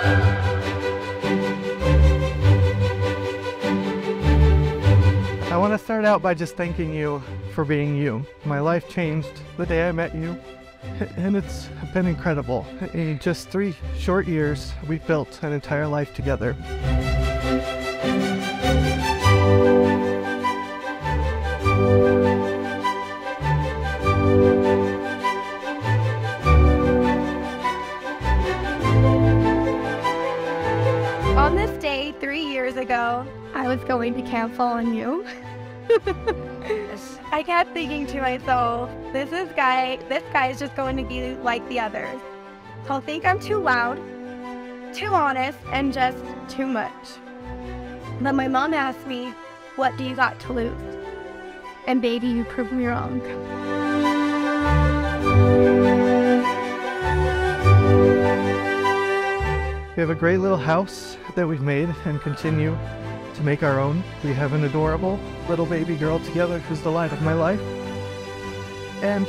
I want to start out by just thanking you for being you. My life changed the day I met you, and it's been incredible. In just three short years, we built an entire life together. On this day, three years ago, I was going to cancel on you. I kept thinking to myself, this is guy, this guy is just going to be like the others. He'll think I'm too loud, too honest, and just too much. But my mom asked me, what do you got to lose? And baby, you proved me wrong. We have a great little house that we've made and continue to make our own. We have an adorable little baby girl together who's the light of my life. And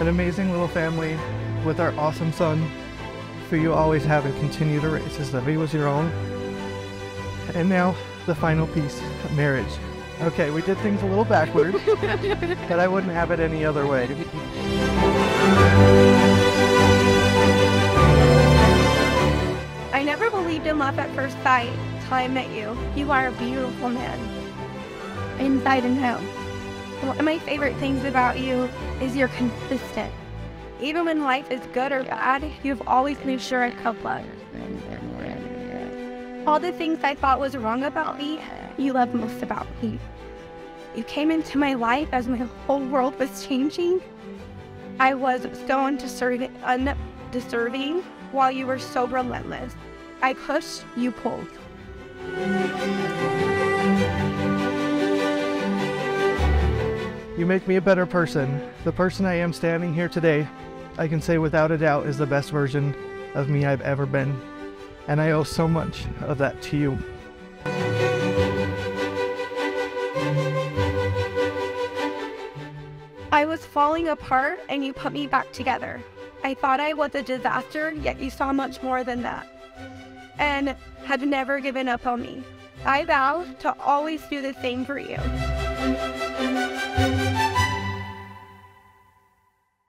an amazing little family with our awesome son, who you always have and continue to raise as though he was your own. And now, the final piece marriage. Okay, we did things a little backward, but I wouldn't have it any other way. Love at first sight till I met you. You are a beautiful man, inside and out. One of my favorite things about you is you're consistent. Even when life is good or bad, you've always made sure I love. All the things I thought was wrong about me, you love most about me. You came into my life as my whole world was changing. I was so undeserving, undeserving while you were so relentless. I pushed, you pulled. You make me a better person. The person I am standing here today, I can say without a doubt is the best version of me I've ever been. And I owe so much of that to you. I was falling apart and you put me back together. I thought I was a disaster, yet you saw much more than that and have never given up on me. I vow to always do the same for you.